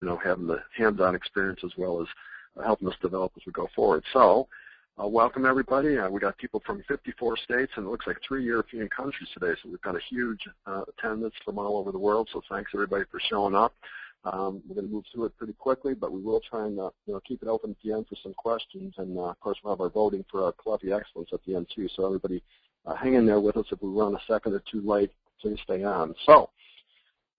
you know, having the hands-on experience as well as uh, helping us develop as we go forward. So, uh, welcome everybody. Uh, we got people from 54 states and it looks like three European countries today. So we've got a huge uh, attendance from all over the world. So thanks everybody for showing up. Um, we're going to move through it pretty quickly, but we will try and uh, you know keep it open at the end for some questions. And uh, of course, we'll have our voting for our Caleffi Excellence at the end too. So everybody, hang in there with us. If we run a second or two late, please stay on. So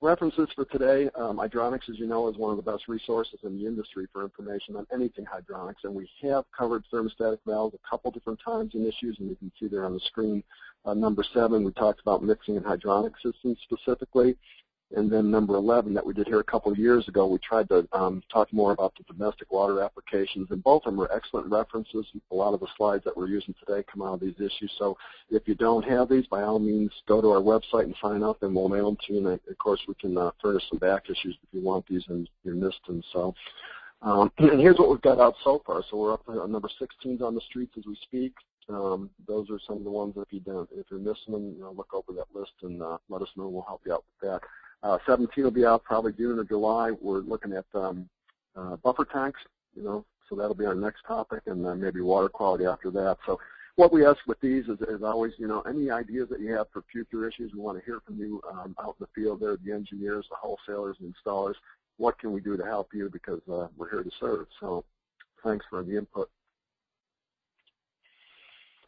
references for today, um, idronics, as you know, is one of the best resources in the industry for information on anything hydronics, and we have covered thermostatic valves a couple different times in issues, and you can see there on the screen. Uh, number seven, we talked about mixing and hydronic systems specifically. And then number 11 that we did here a couple of years ago, we tried to um, talk more about the domestic water applications, and both of them are excellent references. A lot of the slides that we're using today come out of these issues. So if you don't have these, by all means, go to our website and sign up, and we'll mail them to you. And of course, we can uh, furnish some back issues if you want these and you missed them. So, um, and here's what we've got out so far. So we're up to number 16 on the streets as we speak. Um, those are some of the ones that if you don't, if you're missing them, you know, look over that list and uh, let us know. We'll help you out with that. Uh, 17 will be out probably June or July. We're looking at um, uh, buffer tanks, you know, so that'll be our next topic, and then maybe water quality after that. So what we ask with these is, always, you know, any ideas that you have for future issues, we want to hear from you um, out in the field there, the engineers, the wholesalers, and installers. What can we do to help you because uh, we're here to serve. So thanks for the input.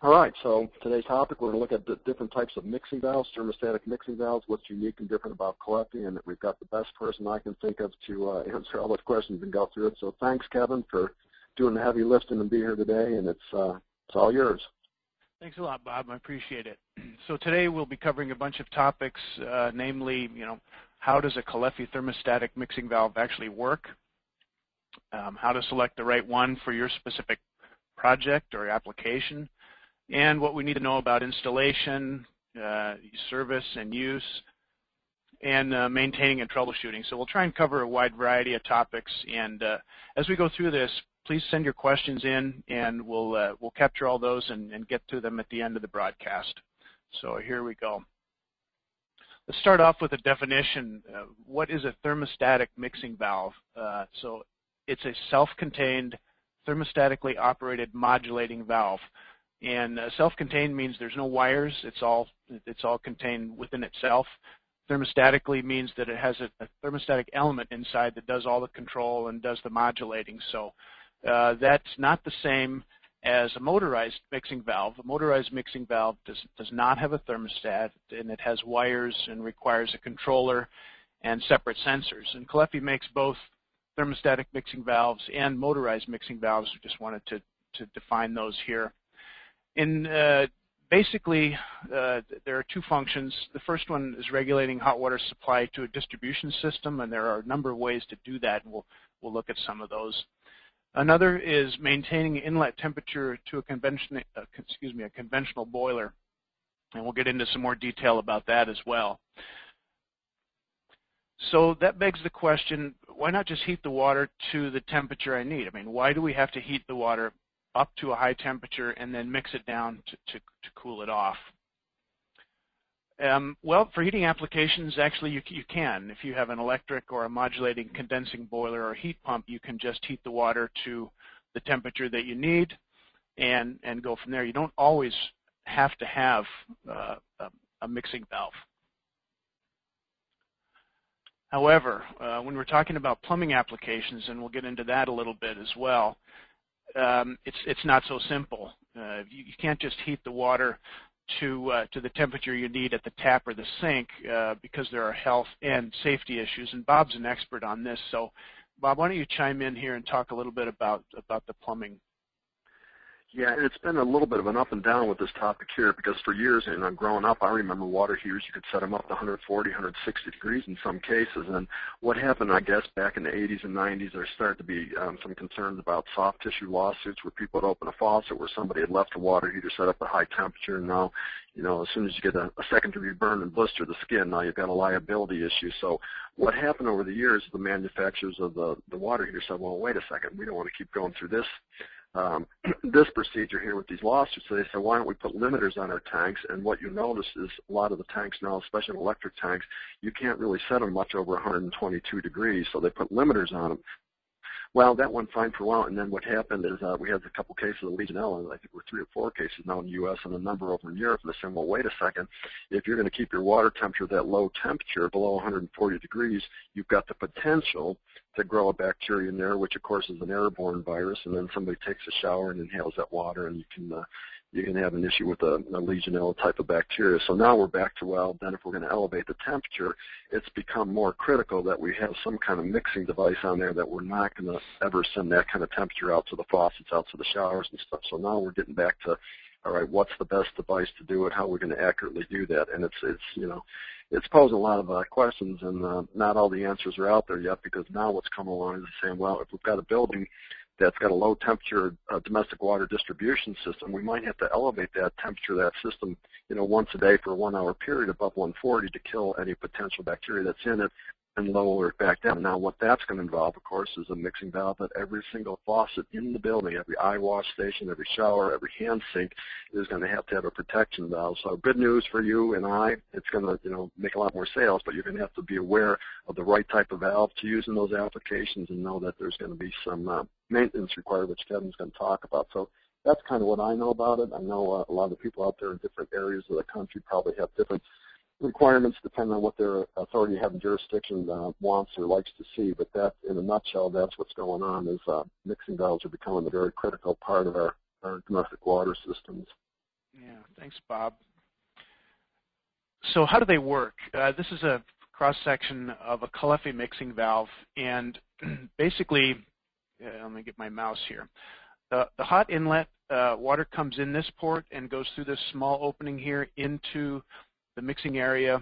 All right, so today's topic, we're going to look at the different types of mixing valves, thermostatic mixing valves, what's unique and different about Caleffi, and we've got the best person I can think of to uh, answer all those questions and go through it. So thanks, Kevin, for doing the heavy lifting and being here today, and it's, uh, it's all yours. Thanks a lot, Bob. I appreciate it. So today we'll be covering a bunch of topics, uh, namely, you know, how does a Caleffi thermostatic mixing valve actually work? Um, how to select the right one for your specific project or application and what we need to know about installation, uh, service and use, and uh, maintaining and troubleshooting. So we'll try and cover a wide variety of topics. And uh, as we go through this, please send your questions in, and we'll uh, we'll capture all those and, and, get to them at the end of the broadcast. So here we go. Let's start off with a definition. Uh, what is a thermostatic mixing valve? Uh, so it's a self-contained, thermostatically operated modulating valve. And uh, self-contained means there's no wires. It's all it's all contained within itself. Thermostatically means that it has a, a thermostatic element inside that does all the control and does the modulating. So uh, that's not the same as a motorized mixing valve. A motorized mixing valve does, does not have a thermostat, and it has wires and requires a controller and separate sensors. And Caleffi makes both thermostatic mixing valves and motorized mixing valves. We just wanted to, to define those here. In uh, basically, uh, there are two functions. The first one is regulating hot water supply to a distribution system, and there are a number of ways to do that. And we'll we'll look at some of those. Another is maintaining inlet temperature to a conventional uh, excuse me a conventional boiler, and we'll get into some more detail about that as well. So that begs the question, why not just heat the water to the temperature I need? I mean, why do we have to heat the water up to a high temperature and then mix it down to, to, to cool it off. Um, well, for heating applications, actually you, you can. If you have an electric or a modulating condensing boiler or heat pump, you can just heat the water to the temperature that you need and, and go from there. You don't always have to have uh, a, a, mixing valve. However, uh, when we're talking about plumbing applications, and we'll get into that a little bit as well, um, it's it's not so simple. Uh, you, you, can't just heat the water to uh, to the temperature you need at the tap or the sink uh, because there are health and safety issues. And Bob's an expert on this. So, Bob, why don't you chime in here and talk a little bit about about the plumbing yeah, and it's been a little bit of an up and down with this topic here because for years, and you know, growing up, I remember water heaters, you could set them up to 140, 160 degrees in some cases. And what happened, I guess, back in the 80s and 90s, there started to be um, some concerns about soft tissue lawsuits where people would open a faucet where somebody had left a water heater set up at high temperature. And now, you know, as soon as you get a, a second degree burn and blister the skin, now you've got a liability issue. So what happened over the years, the manufacturers of the, the water heater said, well, wait a second, we don't want to keep going through this um, this procedure here with these lawsuits. So they said, why don't we put limiters on our tanks? And what you notice is a lot of the tanks now, especially electric tanks, you can't really set them much over 122 degrees. So they put limiters on them. Well, that went fine for a while, and then what happened is uh, we had a couple cases of Legionella, I think we're three or four cases now in the U.S. and a number over in Europe. And they said, well, wait a second, if you're going to keep your water temperature that low temperature, below 140 degrees, you've got the potential to grow a bacteria in there, which of course is an airborne virus, and then somebody takes a shower and inhales that water, and you can uh, you can have an issue with a, a Legionella type of bacteria. So now we're back to, well, then if we're going to elevate the temperature, it's become more critical that we have some kind of mixing device on there that we're not going to ever send that kind of temperature out to the faucets, out to the showers and stuff. So now we're getting back to, all right, what's the best device to do it? How are we going to accurately do that? And it's, it's, you know, it's posing a lot of uh, questions, and uh, not all the answers are out there yet because now what's come along is saying, well, if we've got a building that's got a low temperature uh, domestic water distribution system, we might have to elevate that temperature that system, you know, once a day for a one hour period above 140 to kill any potential bacteria that's in it and lower it back down. Now, what that's going to involve, of course, is a mixing valve at every single faucet in the building, every eye wash station, every shower, every hand sink is going to have to have a protection valve. So, good news for you and I, it's going to, you know, make a lot more sales, but you're going to have to be aware of the right type of valve to use in those applications and know that there's going to be some uh, maintenance required, which Kevin's going to talk about. So, that's kind of what I know about it. I know uh, a lot of people out there in different areas of the country probably have different requirements depend on what their authority having jurisdiction uh, wants or likes to see. But that, in a nutshell, that's what's going on. Is uh, mixing valves are becoming a very critical part of our, our domestic water systems. Yeah, thanks, Bob. So how do they work? Uh, this is a cross section of a Caleffi mixing valve, and basically, let me get my mouse here. The, the hot inlet uh, water comes in this port and goes through this small opening here into the mixing area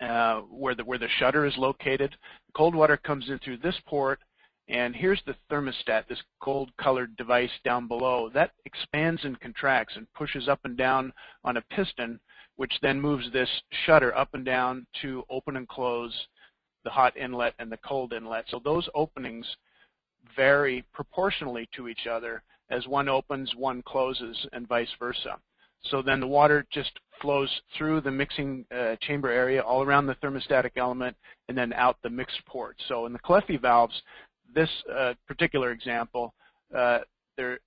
uh, where the where the shutter is located. Cold water comes in through this port, and here's the thermostat, this gold colored device down below. That expands and contracts and pushes up and down on a piston, which then moves this shutter up and down to open and close the hot inlet and the cold inlet. So those openings vary proportionally to each other as one opens, one closes, and vice versa. So then the water just flows through the mixing uh, chamber area all around the thermostatic element and then out the mix port. So in the Caleffi valves, this uh, particular example, uh, the,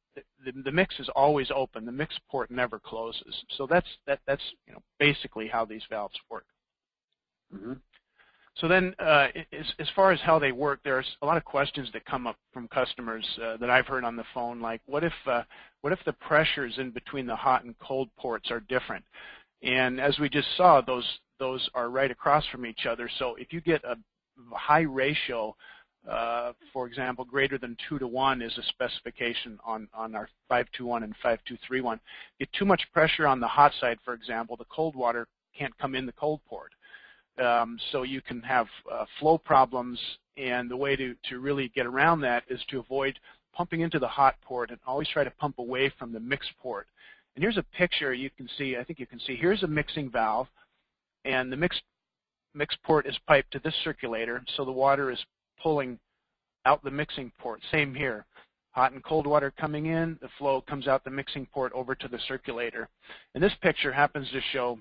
the, mix is always open. The mix port never closes. So that's that, that's you know basically how these valves work. Mm -hmm. So then, uh, as, as, far as how they work, there's a lot of questions that come up from customers uh, that I've heard on the phone, like what if uh, what if the pressures in between the hot and cold ports are different? And as we just saw, those those are right across from each other. So if you get a high ratio, uh, for example, greater than two to one is a specification on on our 521 and 5231. Get too much pressure on the hot side, for example, the cold water can't come in the cold port. Um, so you can have uh, flow problems, and the way to, to really get around that is to avoid pumping into the hot port and always try to pump away from the mix port. And here's a picture you can see, I think you can see, here's a mixing valve, and the mix, mix port is piped to this circulator, so the water is pulling out the mixing port. Same here. Hot and cold water coming in, the flow comes out the mixing port over to the circulator. And this picture happens to show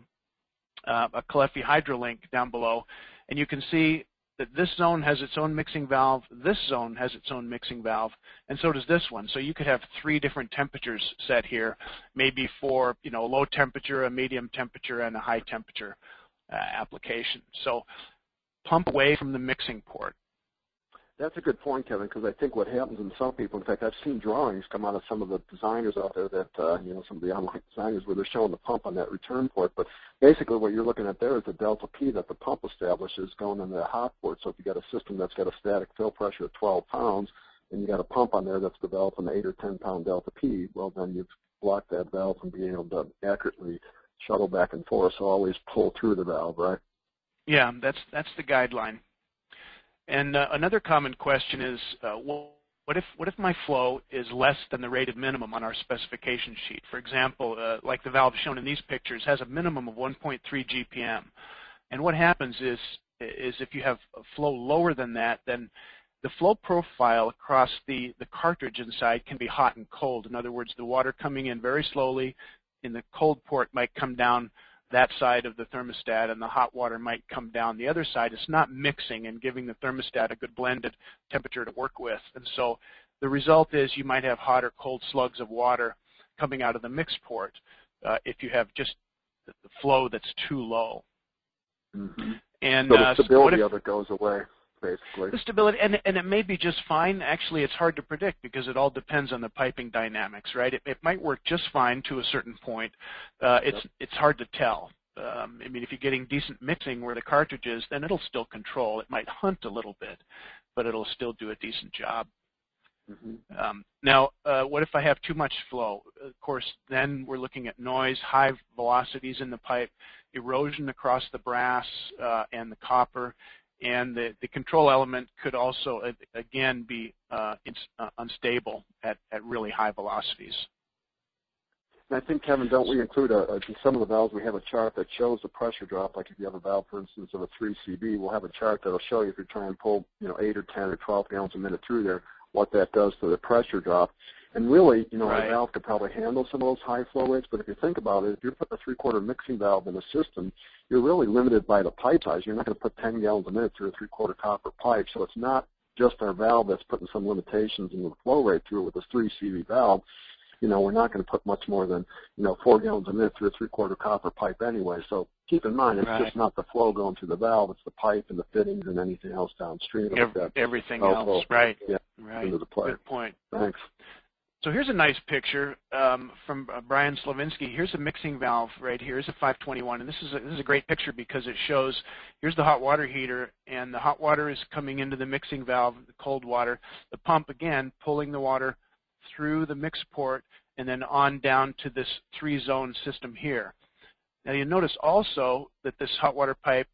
uh, a Caleffi HydroLink down below, and you can see that this zone has its own mixing valve, this zone has its own mixing valve, and so does this one. So you could have three different temperatures set here, maybe for you know a low temperature, a medium temperature, and a high temperature uh, application. So pump away from the mixing port. That's a good point, Kevin, because I think what happens in some people, in fact, I've seen drawings come out of some of the designers out there that, uh, you know, some of the online designers where they're showing the pump on that return port. But basically what you're looking at there is the delta P that the pump establishes going in the hot port. So if you got a system that's got a static fill pressure of 12 pounds and you got a pump on there that's developed an 8 or 10 pound delta P, well, then you've blocked that valve from being able to accurately shuttle back and forth. So always pull through the valve, right? Yeah, that's that's the guideline. And uh, another common question is, uh, well, what if what if my flow is less than the rated minimum on our specification sheet? For example, uh, like the valve shown in these pictures has a minimum of 1.3 GPM. And what happens is is if you have a flow lower than that, then the flow profile across the, the cartridge inside can be hot and cold. In other words, the water coming in very slowly in the cold port might come down that side of the thermostat and the hot water might come down the other side. It's not mixing and giving the thermostat a good blended temperature to work with. And so the result is you might have hot or cold slugs of water coming out of the mix port uh, if you have just the flow that's too low. Mm-hmm. And so the uh, stability so if, of it goes away basically. The stability, and, and it may be just fine. Actually, it's hard to predict because it all depends on the piping dynamics, right? It, it might work just fine to a certain point. Uh, it's yep. it's hard to tell. Um, I mean, if you're getting decent mixing where the cartridge is, then it'll still control. It might hunt a little bit, but it'll still do a decent job. Mm-hmm. Um, now, uh, what if I have too much flow? Of course, then we're looking at noise, high velocities in the pipe, erosion across the brass uh, and the copper, and the, the control element could also, again, be uh, uh, unstable at, at really high velocities. And I think, Kevin, don't we include a, a, in some of the valves, we have a chart that shows the pressure drop. Like if you have a valve, for instance, of a 3CV, we'll have a chart that will show you if you're trying to pull, you know, 8 or 10 or 12 gallons a minute through there, what that does to the pressure drop. And really, you know, right. a valve could probably handle some of those high flow rates, but if you think about it, if you're putting a three-quarter mixing valve in a system, you're really limited by the pipe size. You're not going to put 10 gallons a minute through a three-quarter copper pipe, so it's not just our valve that's putting some limitations in the flow rate through it with this 3 CV valve. You know, we're not going to put much more than, you know, 4 gallons a minute through a three-quarter copper pipe anyway. So keep in mind, it's right. just not the flow going through the valve, it's the pipe and the fittings and anything else downstream. Every, everything else, right. Yeah, right. Into the play. Good point. Thanks. So here's a nice picture um, from uh, Brian Slavinsky. Here's a mixing valve right here. Here's a 521, and this is a, this is a great picture because it shows here's the hot water heater, and the hot water is coming into the mixing valve, the cold water. The pump again pulling the water through the mix port and then on down to this three-zone system here. Now you notice also that this hot water pipe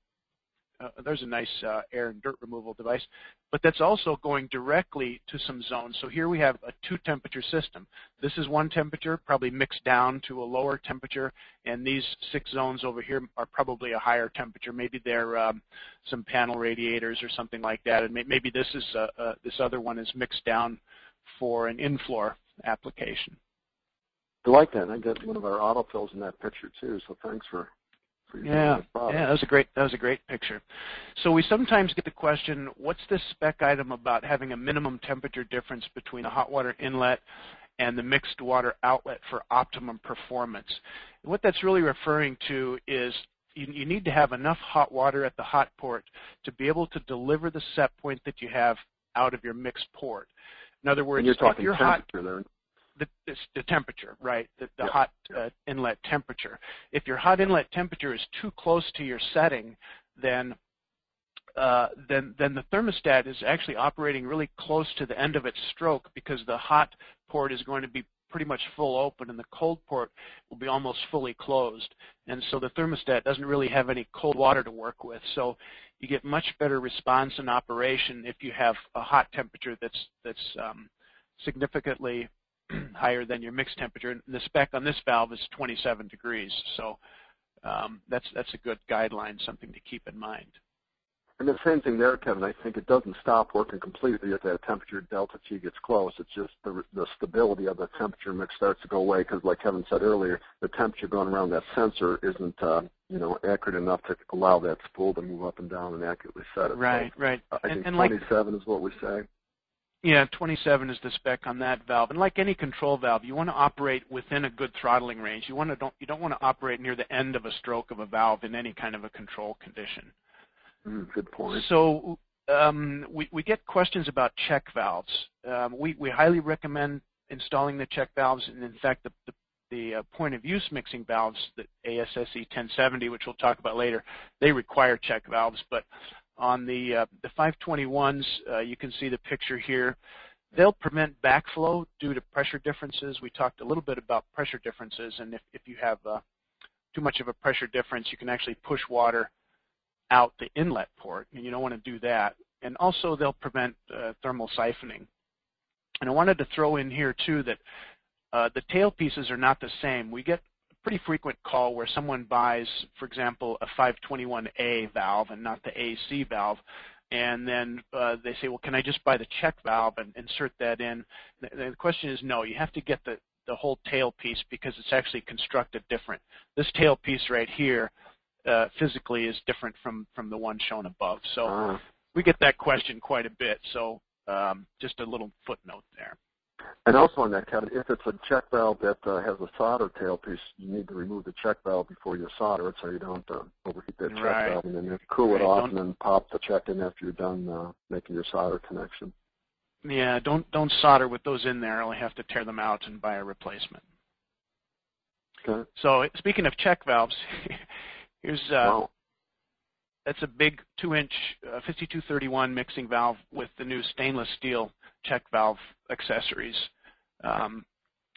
uh, there's a nice uh, air and dirt removal device, but that's also going directly to some zones. So here we have a two temperature system. This is one temperature, probably mixed down to a lower temperature, and these six zones over here are probably a higher temperature. Maybe they're um, some panel radiators or something like that, and maybe this is uh, uh, this other one is mixed down for an in-floor application. I like that. I got one of our autofills in that picture too, so thanks for yeah, yeah, that was a great that was a great picture. So we sometimes get the question, what's this spec item about having a minimum temperature difference between a hot water inlet and the mixed water outlet for optimum performance? What that's really referring to is you, you need to have enough hot water at the hot port to be able to deliver the set point that you have out of your mixed port. In other words, and you're talking if you're temperature hot, there the, the, the temperature, right? The, the hot uh, inlet temperature. If your hot inlet temperature is too close to your setting, then uh, then then the thermostat is actually operating really close to the end of its stroke because the hot port is going to be pretty much full open and the cold port will be almost fully closed. And so the thermostat doesn't really have any cold water to work with. So you get much better response in operation if you have a hot temperature that's that's um, significantly higher than your mixed temperature. And the spec on this valve is 27 degrees, so um, that's that's a good guideline, something to keep in mind. And the same thing there, Kevin. I think it doesn't stop working completely if that temperature delta T gets close. It's just the, the stability of the temperature mix starts to go away because, like Kevin said earlier, the temperature going around that sensor isn't, uh, you know, accurate enough to allow that spool to move up and down and accurately set it. Right, so, right. I and, think and 27 like, is what we say. Yeah, 27 is the spec on that valve. And like any control valve, you want to operate within a good throttling range. You want to don't you don't want to operate near the end of a stroke of a valve in any kind of a control condition. Mm, good point. So um, we we get questions about check valves. Um, we we highly recommend installing the check valves, and in fact, the, the the uh, point of use mixing valves, the ASSE 1070, which we'll talk about later, they require check valves. But on the, uh, the 521s, uh, you can see the picture here. They'll prevent backflow due to pressure differences. We talked a little bit about pressure differences, and if, if you have uh, too much of a pressure difference, you can actually push water out the inlet port, and you don't want to do that. And also, they'll prevent uh, thermal siphoning. And I wanted to throw in here, too, that uh, the tail pieces are not the same. We get pretty frequent call where someone buys, for example, a 521A valve and not the AC valve. and then uh, they say, well, can I just buy the check valve and insert that in? The, the question is no. You have to get the, the whole tail piece because it's actually constructed different. This tail piece right here uh, physically is different from, from the one shown above. So uh. we get that question quite a bit. So um, just a little footnote there. And also on that, Kevin, if it's a check valve that uh, has a solder tailpiece, you need to remove the check valve before you solder it so you don't uh, overheat that check right. valve and then cool it right. off don't... and then pop the check in after you're done uh, making your solder connection. Yeah, don't don't solder with those in there. Only have to tear them out and buy a replacement. Okay. So speaking of check valves, here's uh, wow. That's a big two-inch uh, 5231 mixing valve with the new stainless steel check valve accessories. Um,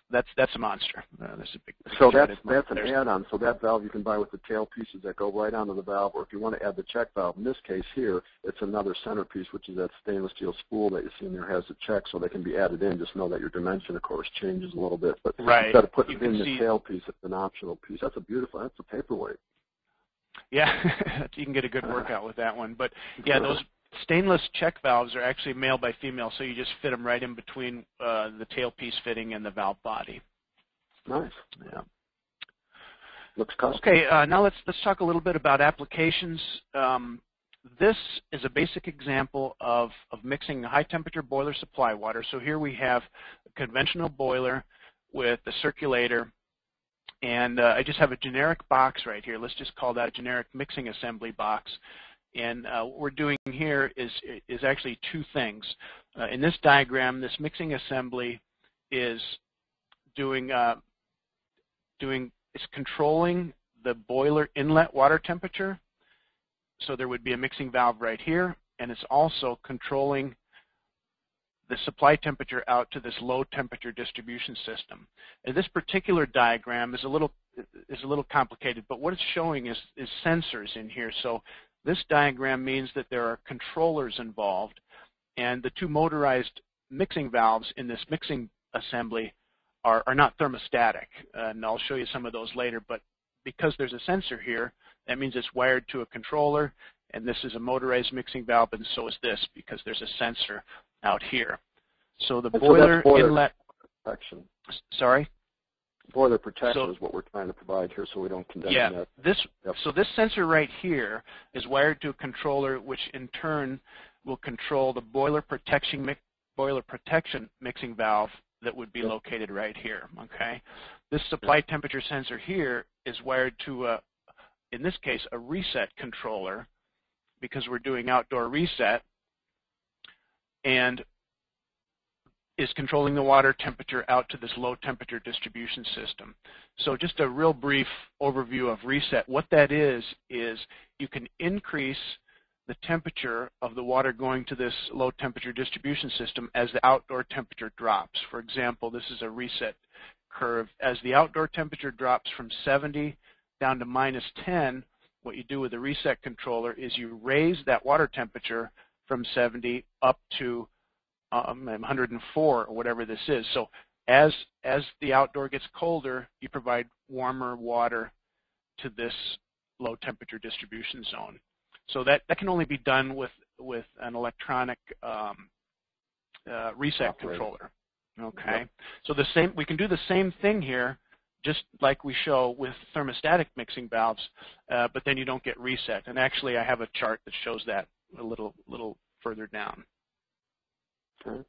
that's that's a monster. Uh, that's a big. So that's that's an add-on. So that valve you can buy with the tail pieces that go right onto the valve, or if you want to add the check valve, in this case here, it's another centerpiece, which is that stainless steel spool that you see in there has the check, so they can be added in. Just know that your dimension, of course, changes a little bit, but right. instead of putting it in the tail piece, it's an optional piece. That's a beautiful. That's a paperweight. Yeah, you can get a good workout with that one. But yeah, those Stainless check valves are actually male by female, so you just fit them right in between uh, the tailpiece fitting and the valve body. Nice. Yeah. Looks custom. Okay, uh, now let's let's talk a little bit about applications. Um, this is a basic example of, of mixing high temperature boiler supply water. So here we have a conventional boiler with the circulator and uh, I just have a generic box right here. Let's just call that a generic mixing assembly box. And uh, what we're doing here is, is actually two things. Uh, in this diagram, this mixing assembly is doing, uh, doing is controlling the boiler inlet water temperature. So there would be a mixing valve right here, and it's also controlling the supply temperature out to this low temperature distribution system. And this particular diagram is a little is a little complicated, but what it's showing is, is sensors in here. So this diagram means that there are controllers involved, and the two motorized mixing valves in this mixing assembly are, are not thermostatic. And I'll show you some of those later, but because there's a sensor here, that means it's wired to a controller, and this is a motorized mixing valve, and so is this because there's a sensor out here. So the boiler, so boiler inlet protection. Sorry boiler protection so, is what we're trying to provide here, so we don't condemn yeah, that. This, yep. So this sensor right here is wired to a controller, which in turn will control the boiler protection boiler protection mixing valve that would be yep. located right here. Okay, this supply yep. temperature sensor here is wired to a, in this case, a reset controller, because we're doing outdoor reset, and is controlling the water temperature out to this low temperature distribution system. So just a real brief overview of reset. What that is, is you can increase the temperature of the water going to this low temperature distribution system as the outdoor temperature drops. For example, this is a reset curve. As the outdoor temperature drops from 70 down to minus 10, what you do with the reset controller is you raise that water temperature from 70 up to um, 104 or whatever this is. So as as the outdoor gets colder, you provide warmer water to this low temperature distribution zone. So that that can only be done with with an electronic um, uh, reset Operator. controller. Okay. Yep. So the same we can do the same thing here, just like we show with thermostatic mixing valves, uh, but then you don't get reset. And actually, I have a chart that shows that a little little further down. Okay.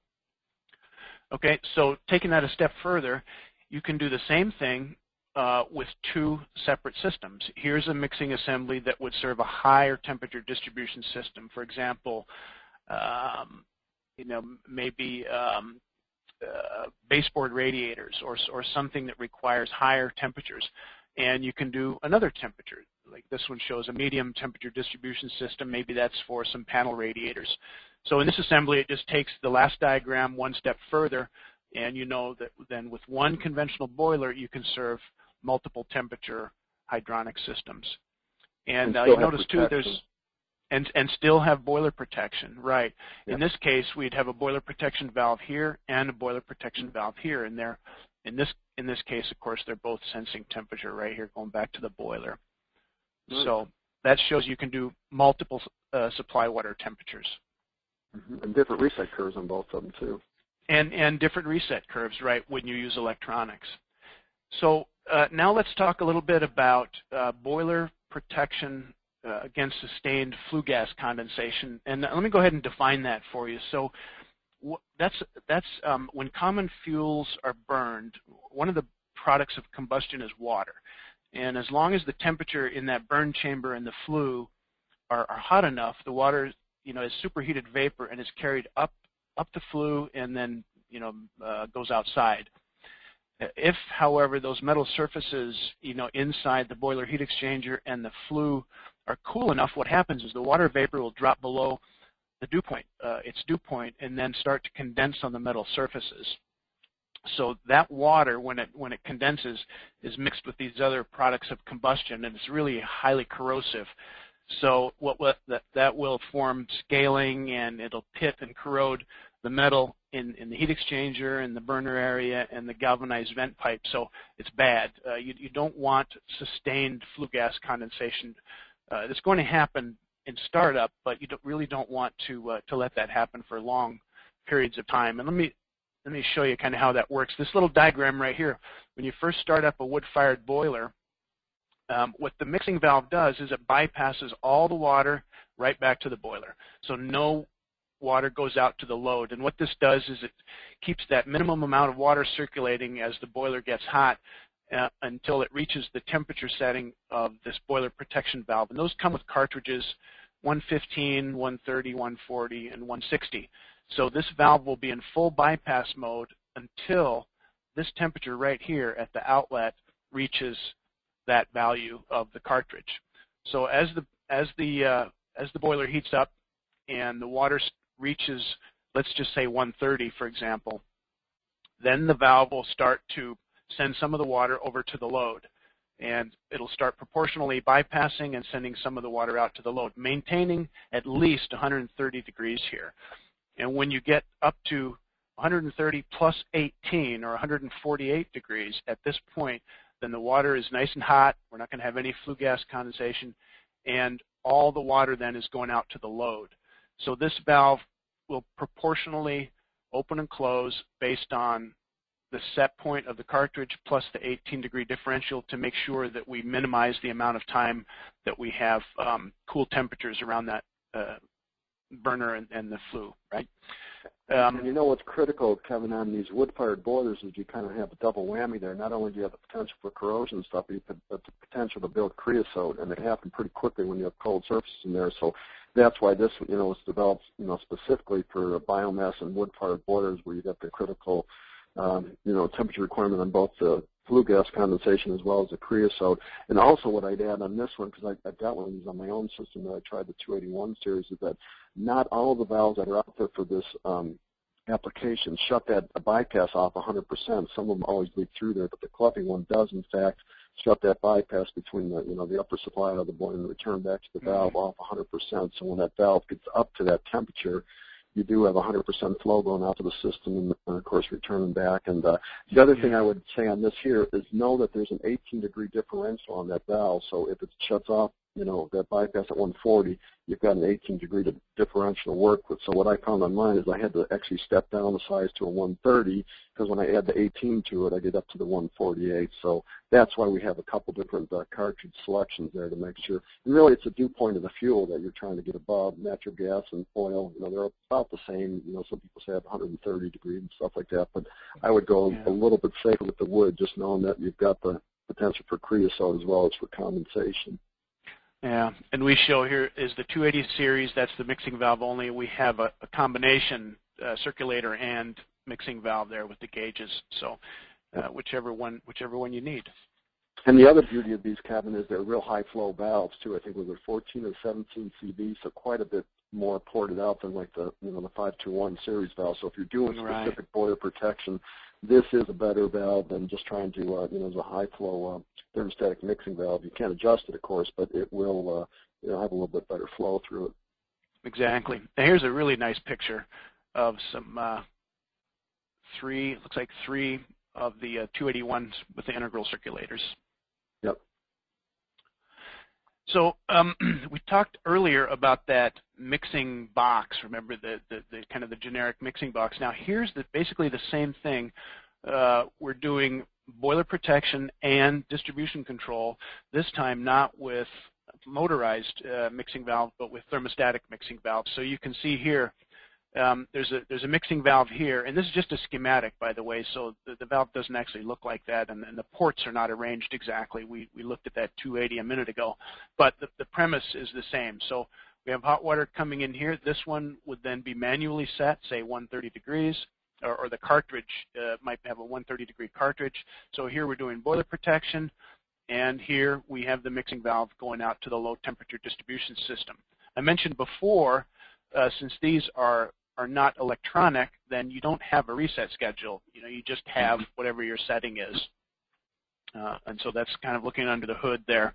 Okay, so taking that a step further, you can do the same thing uh, with two separate systems. Here's a mixing assembly that would serve a higher temperature distribution system. For example, um, you know, maybe um, uh, baseboard radiators or, or something that requires higher temperatures. And you can do another temperature. Like this one shows a medium temperature distribution system. Maybe that's for some panel radiators. So in this assembly, it just takes the last diagram one step further, and you know that then with one conventional boiler, you can serve multiple temperature hydronic systems. And, and uh, you notice too, there's and and still have boiler protection, right? In this case, we'd have a boiler protection valve here and a boiler protection valve here, and they're in this in this case, of course, they're both sensing temperature right here, going back to the boiler. So that shows you can do multiple uh, supply water temperatures. Mm-hmm. And different reset curves on both of them too. And and different reset curves, right? When you use electronics. So uh, now let's talk a little bit about uh, boiler protection uh, against sustained flue gas condensation. And let me go ahead and define that for you. So that's that's um, when common fuels are burned. One of the products of combustion is water, and as long as the temperature in that burn chamber and the flue are, are hot enough, the water you know is superheated vapor and is carried up up the flue and then you know uh, goes outside. If, however, those metal surfaces, you know, inside the boiler heat exchanger and the flue are cool enough, what happens is the water vapor will drop below the dew point, uh, its dew point, and then start to condense on the metal surfaces. So that water, when it when it condenses, is mixed with these other products of combustion, and it's really highly corrosive. So what, what that, that will form scaling, and it'll pit and corrode the metal in, in the heat exchanger and the burner area and the galvanized vent pipe. So it's bad. Uh, you, you don't want sustained flue gas condensation. Uh, it's going to happen in startup, but you don't, really don't want to uh, to let that happen for long periods of time. And let me let me show you kind of how that works. This little diagram right here, when you first start up a wood-fired boiler, um, what the mixing valve does is it bypasses all the water right back to the boiler. So no water goes out to the load. And what this does is it keeps that minimum amount of water circulating as the boiler gets hot uh, until it reaches the temperature setting of this boiler protection valve. And those come with cartridges 115, 130, 140, and 160. So this valve will be in full bypass mode until this temperature right here at the outlet reaches that value of the cartridge. So as the as the uh, as the boiler heats up and the water reaches, let's just say 130, for example, then the valve will start to send some of the water over to the load. And it'll start proportionally bypassing and sending some of the water out to the load, maintaining at least 130 degrees here. And when you get up to 130 plus 18 or 148 degrees at this point, then the water is nice and hot. We're not going to have any flue gas condensation. And all the water then is going out to the load. So this valve will proportionally open and close based on the set point of the cartridge plus the 18 degree differential to make sure that we minimize the amount of time that we have um, cool temperatures around that uh, burner and, and, the flue, right? Um, and you know what's critical, Kevin, on these wood-fired boilers is you kind of have a double whammy there. Not only do you have the potential for corrosion and stuff, but you have the potential to build creosote, and it happens pretty quickly when you have cold surfaces in there. So that's why this, you know, was developed, you know, specifically for biomass and wood-fired boilers where you get the critical um, you know, temperature requirement on both the flue gas condensation as well as the creosote. And also what I'd add on this one, because I've got one of these on my own system that I tried the 281 series, is that not all of the valves that are out there for this um, application shut that bypass off 100%. Some of them always leak through there, but the Caleffi one does in fact shut that bypass between the you know the upper supply of the boiler and return back to the valve mm-hmm. off 100%. So when that valve gets up to that temperature, you do have 100% flow going out to the system and, of course, returning back. And uh, the other thing I would say on this here is know that there's an 18 degree differential on that valve. So if it shuts off you know, that bypass at 140, you've got an 18 degree differential to work with. So what I found on mine is I had to actually step down the size to a 130 because when I add the 18 to it, I get up to the 148. So that's why we have a couple different uh, cartridge selections there to make sure. And really, it's a dew point of the fuel that you're trying to get above. Natural gas and oil, you know, they're about the same. You know, some people say 130 degrees and stuff like that, but I would go yeah. a little bit safer with the wood, just knowing that you've got the potential for creosote as well as for condensation. Yeah, and we show here is the 280 series. That's the mixing valve only. We have a, a combination uh, circulator and mixing valve there with the gauges. So uh, whichever one, whichever one you need. And the other beauty of these cabinets is they're real high flow valves too. I think with are 14 or 17 CV, so quite a bit more ported out than like the you know the 521 series valve. So if you're doing specific right. boiler protection, this is a better valve than just trying to, uh, you know, as a high flow uh, thermostatic mixing valve. You can't adjust it, of course, but it will, uh, you know, have a little bit better flow through it. Exactly. Now here's a really nice picture of some uh, three, looks like three of the uh, 281s with the integral circulators. Yep. So um, we talked earlier about that mixing box. Remember the, the, the, kind of the generic mixing box. Now here's the, basically the same thing. Uh, we're doing boiler protection and distribution control. This time not with motorized uh, mixing valve, but with thermostatic mixing valve. So you can see here um, there's a there's a mixing valve here, and this is just a schematic, by the way. So the, the valve doesn't actually look like that, and, and, the ports are not arranged exactly. We we looked at that 280 a minute ago, but the, the premise is the same. So we have hot water coming in here. This one would then be manually set, say 130 degrees, or, or the cartridge uh, might have a 130 degree cartridge. So here we're doing boiler protection, and here we have the mixing valve going out to the low temperature distribution system. I mentioned before, uh, since these are are not electronic, then you don't have a reset schedule. You know, you just have whatever your setting is. Uh, and so that's kind of looking under the hood there.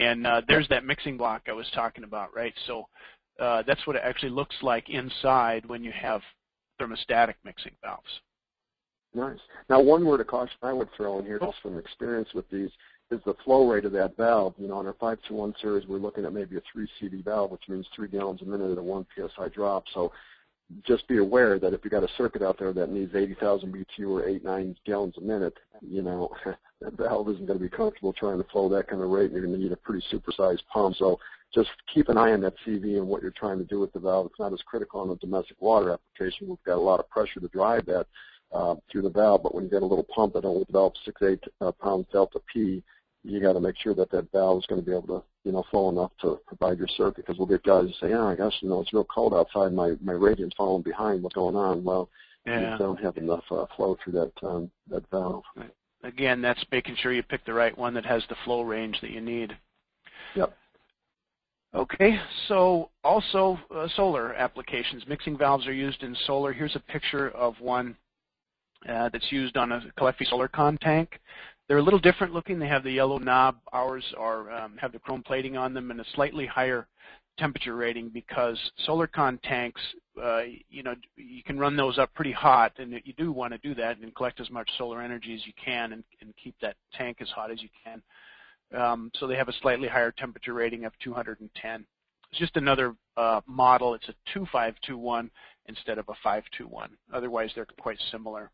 And uh, there's that mixing block I was talking about, right? So uh, that's what it actually looks like inside when you have thermostatic mixing valves. Nice. Now, one word of caution I would throw in here, just from experience with these, is the flow rate of that valve. You know, on our 521 series, we're looking at maybe a 3 CV valve, which means 3 gallons a minute at a 1 psi drop. So just be aware that if you got a circuit out there that needs 80,000 BTU or 8, 9 gallons a minute, you know, that valve isn't going to be comfortable trying to flow that kind of rate, you're going to need a pretty supersized pump. So just keep an eye on that CV and what you're trying to do with the valve. It's not as critical on the domestic water application. We've got a lot of pressure to drive that uh, through the valve, but when you get a little pump that only develops 6, 8 uh, pounds delta P, you got to make sure that that valve is going to be able to, you know, flow enough to provide your circuit. Because we'll get guys who say, "Oh, I guess you know it's real cold outside. My my radiant's falling behind. What's going on?" Well, yeah. you don't have enough uh, flow through that um, that valve. Right. Again, that's making sure you pick the right one that has the flow range that you need. Yep. Okay, so also uh, solar applications. Mixing valves are used in solar. Here's a picture of one uh, that's used on a Caleffi SolarCon tank. They're a little different looking. They have the yellow knob. Ours are um, have the chrome plating on them and a slightly higher temperature rating because SolarCon tanks, uh, you know, you can run those up pretty hot, and you do want to do that and collect as much solar energy as you can and, and keep that tank as hot as you can. Um, so they have a slightly higher temperature rating of 210. It's just another uh, model. It's a 2521 instead of a 521. Otherwise, they're quite similar.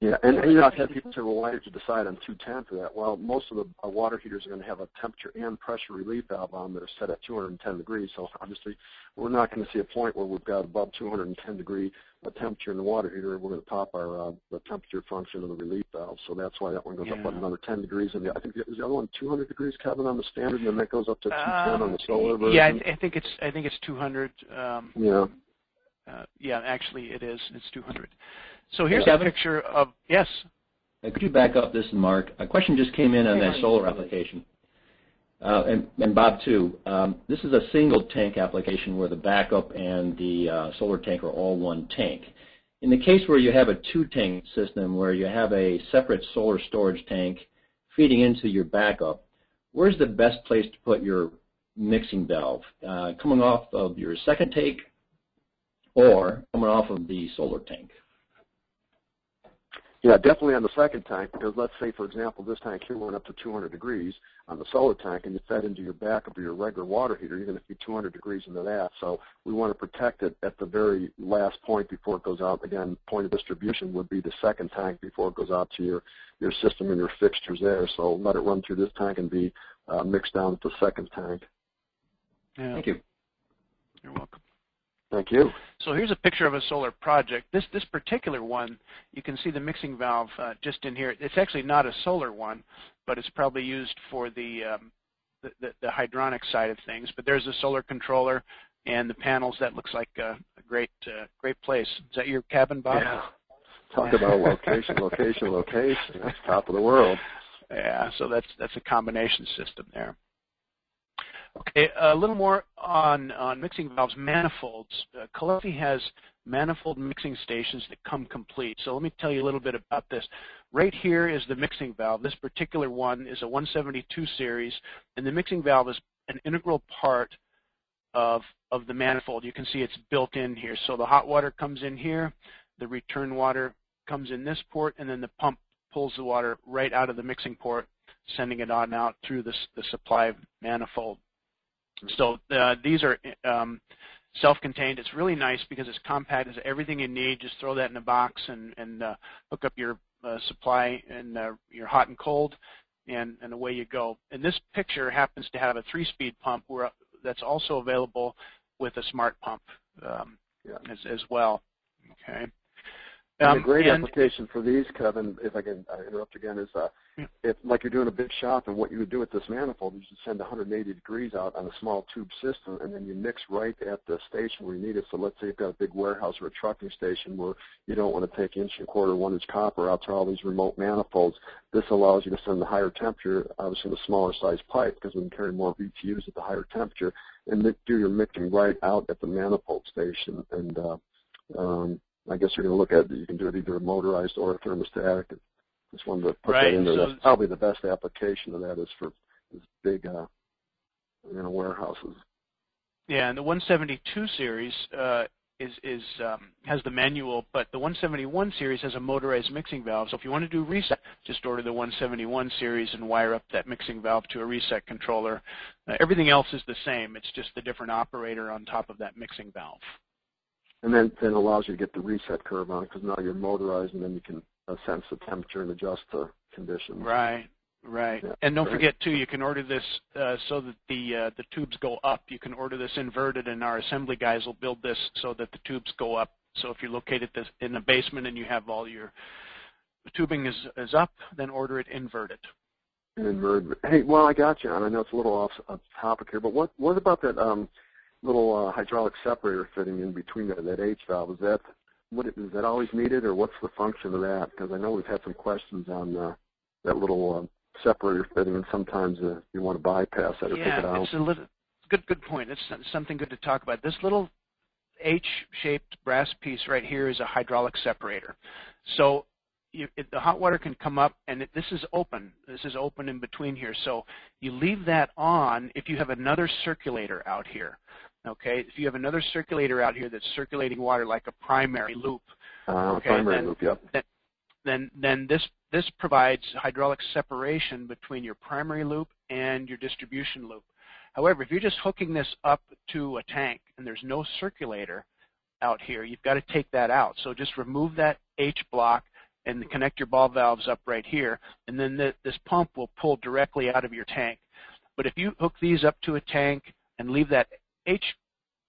Yeah, and, and you know, I've had people say, well, why did you decide on 210 for that? Well, most of the uh, water heaters are going to have a temperature and pressure relief valve on that are set at 210 degrees. So obviously, we're not going to see a point where we've got above 210 degree uh, temperature in the water heater. We're going to top our uh, the temperature function of the relief valve. So that's why that one goes yeah. up another 10 degrees. And the, I think is the other one 200 degrees, Kevin, on the standard, and then that goes up to 210 on the solar version. Yeah, I, th- I think it's I think it's 200. Um, yeah. Uh, yeah, actually, it is. It's 200. So here's a picture of, yes? Could you back up this, Mark? A question just came in on that solar application. Uh, and, and, Bob, too. Um, this is a single tank application where the backup and the uh, solar tank are all one tank. In the case where you have a two-tank system where you have a separate solar storage tank feeding into your backup, where's the best place to put your mixing valve? Uh, coming off of your second tank or coming off of the solar tank? Yeah, definitely on the second tank because let's say, for example, this tank here went up to 200 degrees on the solar tank and you fed into your backup of your regular water heater, you're going to feed 200 degrees into that. So we want to protect it at the very last point before it goes out. Again, point of distribution would be the second tank before it goes out to your, your system and your fixtures there. So let it run through this tank and be uh, mixed down with the second tank. Yeah. Thank you. You're welcome. Thank you. So here's a picture of a solar project. This this particular one, you can see the mixing valve uh, just in here. It's actually not a solar one, but it's probably used for the, um, the, the, the hydronic side of things. But there's a solar controller and the panels. That looks like a, a great uh, great place. Is that your cabin, Bob? Yeah. Talk about location, location, location. That's top of the world. Yeah. So that's that's a combination system there. Okay, a little more on, on mixing valves, manifolds. Uh, Caleffi has manifold mixing stations that come complete. So let me tell you a little bit about this. Right here is the mixing valve. This particular one is a 172 series, and the mixing valve is an integral part of, of the manifold. You can see it's built in here. So the hot water comes in here, the return water comes in this port, and then the pump pulls the water right out of the mixing port sending it on out through the supply manifold. So uh, these are um, self-contained. It's really nice because it's compact. It's everything you need. Just throw that in a box and, and uh, hook up your uh, supply and uh, your hot and cold, and, and away you go. And this picture happens to have a three-speed pump where, that's also available with a smart pump um, yeah. as, as well. Okay. Um, a great and, application for these, Kevin, if I can interrupt again, is uh, if like you're doing a big shop and what you would do with this manifold is you send 180 degrees out on a small tube system and then you mix right at the station where you need it. So let's say you've got a big warehouse or a trucking station where you don't want to take inch and quarter, one inch copper out to all these remote manifolds. This allows you to send the higher temperature, obviously in the smaller size pipe because we can carry more BTUs at the higher temperature and do your mixing right out at the manifold station. And uh, um, I guess you're going to look at you can do it either motorized or thermostatic. Just wanted to put right. that in there. So That's probably the best application of that is for big uh, you know warehouses. Yeah, and the 172 series uh, is is um, has the manual, but the 171 series has a motorized mixing valve. So if you want to do reset, just order the 171 series and wire up that mixing valve to a reset controller. Uh, everything else is the same. It's just the different operator on top of that mixing valve and then then allows you to get the reset curve on it because now you're motorized and then you can uh, sense the temperature and adjust the conditions. Right, right. Yeah, and don't forget too, you can order this uh, so that the uh, the tubes go up. You can order this inverted, and our assembly guys will build this so that the tubes go up. So if you're located this in the basement and you have all your tubing is is up, then order it inverted. Inverted. Hey, well, I got you, and I know it's a little off, off topic here, but what what about that? Um, little uh, hydraulic separator fitting in between that, that H valve. Is that what is that always needed, or what's the function of that? Because I know we've had some questions on uh, that little uh, separator fitting, and sometimes uh, you want to bypass that or yeah, take it out. it's a little good. Good point. It's something good to talk about. This little H-shaped brass piece right here is a hydraulic separator. So you, it, the hot water can come up, and it, this is open. This is open in between here. So you leave that on if you have another circulator out here. Okay, if you have another circulator out here that's circulating water like a primary loop, uh, okay, primary then, loop, yep. then, then then this this provides hydraulic separation between your primary loop and your distribution loop. However, if you're just hooking this up to a tank and there's no circulator out here, you've got to take that out. So just remove that H block and connect your ball valves up right here, and then the, this pump will pull directly out of your tank. But if you hook these up to a tank and leave that H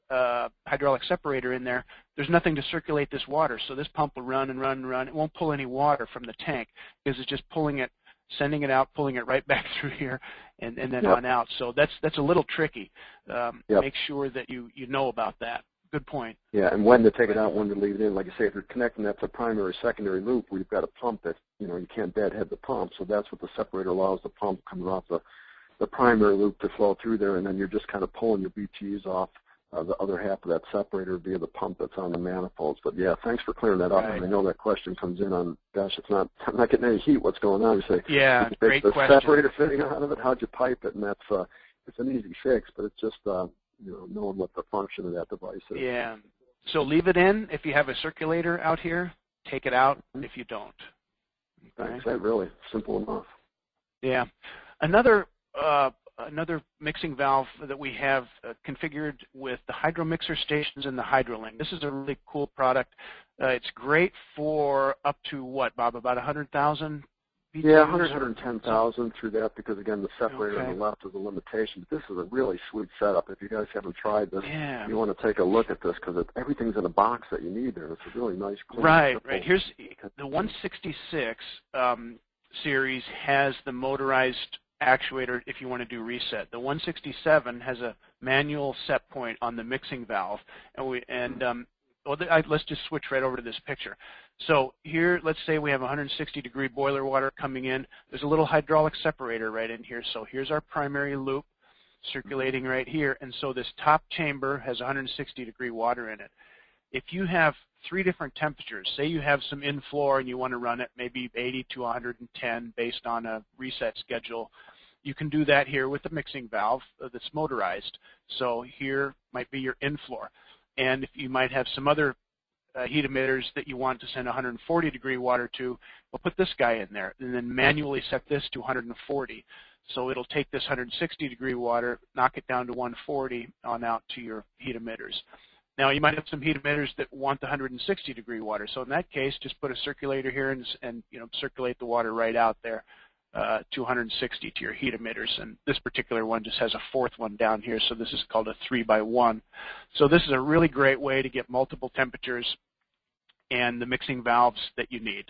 uh, hydraulic separator in there, there's nothing to circulate this water. So this pump will run and run and run. It won't pull any water from the tank because it's just pulling it, sending it out, pulling it right back through here, and, and then yep. on out. So that's that's a little tricky. Um, yep. Make sure that you you know about that. Good point. Yeah, and when to take it out, when to leave it in. Like I say, if you're connecting that to primary, secondary loop, where you've got a pump that you know you can't deadhead the pump. So that's what the separator allows the pump coming off the the primary loop to flow through there, and then you're just kind of pulling your BTUs off uh, the other half of that separator via the pump that's on the manifolds. But yeah, thanks for clearing that up. And I know that question comes in on, gosh, it's not, I'm not getting any heat. What's going on? You say, yeah, you great the question. separator fitting out of it. How'd you pipe it? And that's, uh, it's an easy fix, but it's just, uh, you know, knowing what the function of that device is. Yeah. So leave it in if you have a circulator out here. Take it out mm-hmm. if you don't. Okay. Thanks. That really simple enough. Yeah. Another uh, another mixing valve that we have uh, configured with the hydromixer stations and the HydroLink. This is a really cool product. Uh, it's great for up to what, Bob? About 100,000 yeah, 100, 110,000 through that because again the separator okay. on the left is a limitation. But this is a really sweet setup. If you guys haven't tried this, yeah. you want to take a look at this because everything's in a box that you need there. It's a really nice, clean, right, simple. right. Here's the 166 um, series has the motorized actuator if you want to do reset. The 167 has a manual set point on the mixing valve, and we and um, well, I, let's just switch right over to this picture. So here, let's say we have 160 degree boiler water coming in. There's a little hydraulic separator right in here. So here's our primary loop circulating right here, and so this top chamber has 160 degree water in it. If you have three different temperatures. Say you have some in-floor and you want to run it maybe 80 to 110 based on a reset schedule. You can do that here with the mixing valve that's motorized. So here might be your in-floor. And if you might have some other uh, heat emitters that you want to send 140 degree water to, well, put this guy in there and then manually set this to 140. So it'll take this 160 degree water, knock it down to 140 on out to your heat emitters. Now you might have some heat emitters that want the 160 degree water. So in that case, just put a circulator here and, and you know circulate the water right out there uh, to 160 to your heat emitters. And this particular one just has a fourth one down here, so this is called a three by one. So this is a really great way to get multiple temperatures and the mixing valves that you need.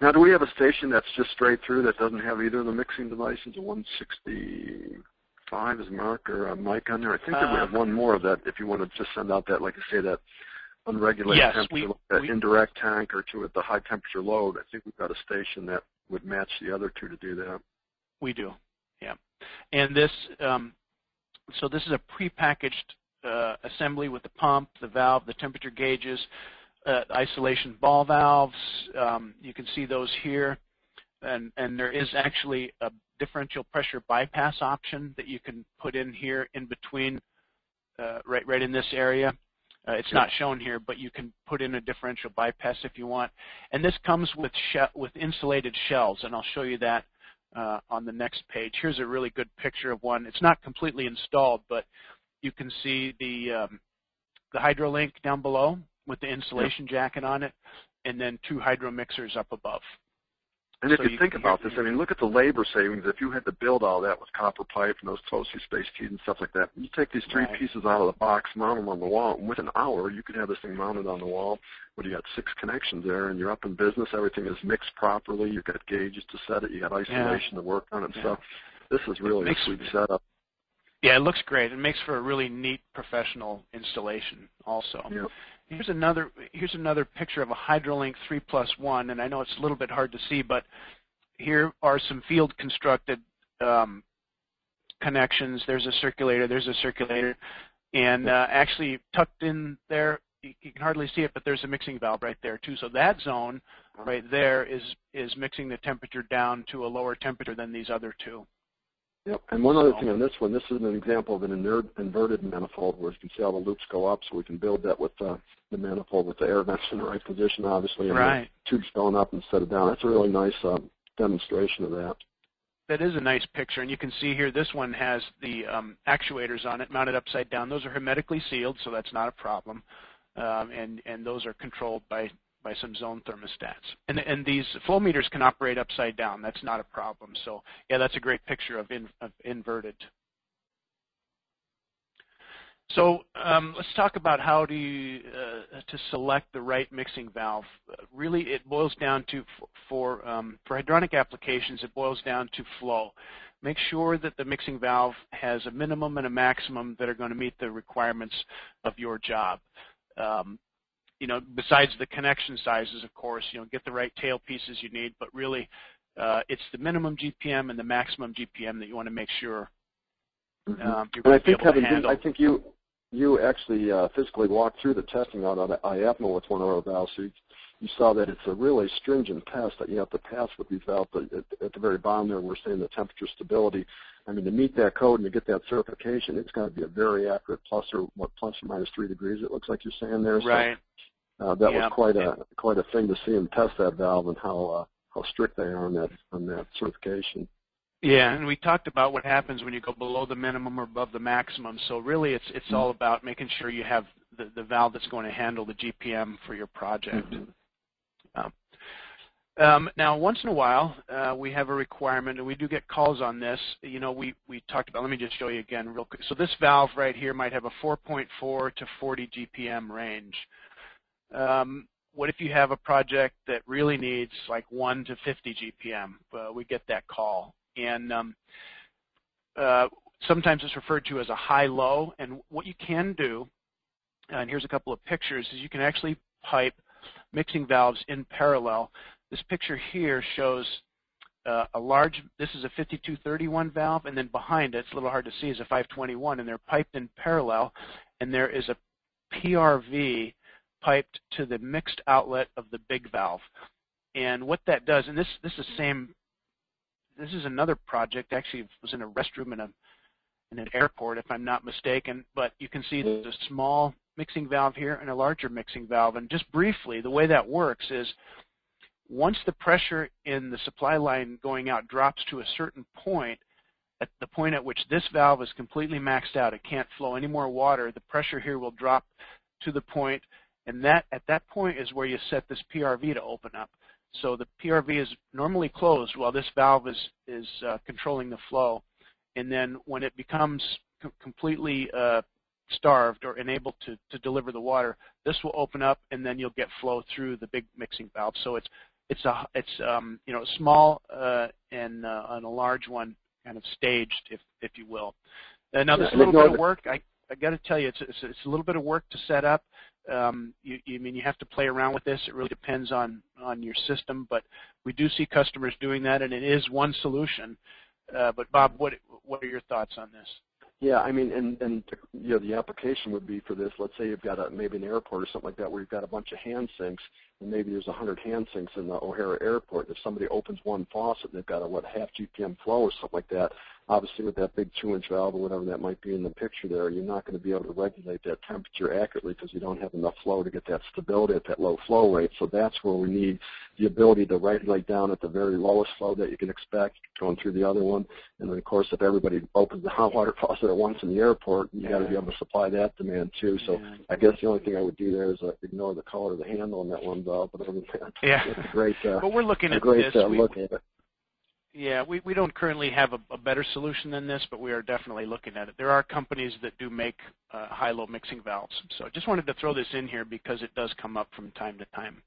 Now, do we have a station that's just straight through that doesn't have either of the mixing devices, a 165 is Mark or a Mike on there? I think that we have uh, one more of that if you want to just send out that, like I say, that unregulated yes, temperature, we, that we, indirect tank or two at the high temperature load. I think we've got a station that would match the other two to do that. We do, yeah. And this, um, so this is a prepackaged uh, assembly with the pump, the valve, the temperature gauges, uh, isolation ball valves. Um, you can see those here. And, and there is actually a differential pressure bypass option that you can put in here in between, uh, right, right in this area. Uh, it's not shown here, but you can put in a differential bypass if you want. And this comes with with insulated shells, and I'll show you that uh, on the next page. Here's a really good picture of one. It's not completely installed, but you can see the um, the HydroLink down below with the insulation jacket on it, and then two hydro mixers up above. And if so you, you think about this, I mean, look at the labor savings. If you had to build all that with copper pipe and those closely spaced teeth and stuff like that, you take these three right. pieces out of the box, mount them on the wall, and within an hour, you could have this thing mounted on the wall. Where you got six connections there, and you're up in business. Everything is mixed properly. You've got gauges to set it. You got isolation yeah. to work on it. Yeah. So this is really a sweet setup. Yeah, it looks great. It makes for a really neat professional installation also. Yeah. Here's another here's another picture of a HydroLink 3 plus 1, and I know it's a little bit hard to see, but here are some field constructed um, connections. There's a circulator, there's a circulator, and uh, actually tucked in there, you, you can hardly see it, but there's a mixing valve right there too. So that zone right there is is mixing the temperature down to a lower temperature than these other two. Yep. And one other thing on this one, this is an example of an inverted manifold where you can see all the loops go up, so we can build that with uh, the manifold with the air vents in the right position, obviously, and right. the tubes going up instead of down. That's a really nice uh, demonstration of that. That is a nice picture, and you can see here this one has the um, actuators on it mounted upside down. Those are hermetically sealed, so that's not a problem, um, and and those are controlled by by some zone thermostats. And, and these flow meters can operate upside down. That's not a problem. So yeah, that's a great picture of, in, of inverted. So um, let's talk about how to uh, to select the right mixing valve. Really, it boils down to for um, for hydronic applications, it boils down to flow. Make sure that the mixing valve has a minimum and a maximum that are going to meet the requirements of your job. Um, you know, besides the connection sizes, of course, you know, get the right tail pieces you need, but really uh, it's the minimum GPM and the maximum GPM that you want to make sure mm-hmm. um, you're going to be able Kevin, to handle. I think you you actually uh, physically walked through the testing out at IAPMO with one of our valves, so you, you, saw that it's a really stringent test that you have to pass with these valves. At, at the very bottom there, we're saying the temperature stability. I mean, to meet that code and to get that certification, it's got to be a very accurate plus or what plus or minus three degrees. It looks like you're saying there. Right. Uh, that yeah. was quite a quite a thing to see them test that valve and how uh, how strict they are on that on that certification. Yeah, and we talked about what happens when you go below the minimum or above the maximum. So really, it's it's mm-hmm. all about making sure you have the, the valve that's going to handle the GPM for your project. Mm-hmm. Um, um, now, once in a while, uh, we have a requirement, and we do get calls on this. You know, we, we talked about, let me just show you again real quick. So this valve right here might have a 4.4 to 40 GPM range. Um, what if you have a project that really needs like 1 to 50 GPM? Uh, we get that call. And um, uh, sometimes it's referred to as a high-low. And what you can do, and here's a couple of pictures, is you can actually pipe mixing valves in parallel. This picture here shows uh, a large, this is a 5231 valve, and then behind it, it's a little hard to see, is a 521, and they're piped in parallel, and there is a PRV piped to the mixed outlet of the big valve. And what that does, and this this is same, this is another project. Actually, was in a restroom in a in an airport, if I'm not mistaken. But you can see there's a small mixing valve here and a larger mixing valve. And just briefly, the way that works is once the pressure in the supply line going out drops to a certain point, at the point at which this valve is completely maxed out, it can't flow any more water, the pressure here will drop to the point, and that at that point is where you set this PRV to open up. So the PRV is normally closed while this valve is, is uh, controlling the flow. And then when it becomes completely uh, starved or unable to, to deliver the water, this will open up and then you'll get flow through the big mixing valve. So it's it's a it's um, you know a small uh, and uh, and a large one kind of staged, if if you will. Uh, now, there's a little bit of work. I I got to tell you, it's, it's it's a little bit of work to set up. Um, you, you mean you have to play around with this. It really depends on on your system, but we do see customers doing that, and it is one solution. Uh, but Bob, what what are your thoughts on this? Yeah, I mean, and and you know, the application would be for this. Let's say you've got a maybe an airport or something like that, where you've got a bunch of hand sinks, and maybe there's a hundred hand sinks in the O'Hare Airport. If somebody opens one faucet, they've got a what half GPM flow or something like that obviously with that big two-inch valve or whatever that might be in the picture there, you're not going to be able to regulate that temperature accurately because you don't have enough flow to get that stability at that low flow rate. So that's where we need the ability to regulate down at the very lowest flow that you can expect going through the other one. And then of course, if everybody opens the hot water faucet at once in the airport, you yeah. got to be able to supply that demand too. So yeah. I guess the only thing I would do there is uh, ignore the color of the handle on that one valve. But other than that, yeah. it's a great, uh, but we're looking at great this. Uh, look at it. Yeah, we, we don't currently have a, better solution than this, but we are definitely looking at it. There are companies that do make uh, high-low mixing valves. So I just wanted to throw this in here because it does come up from time to time.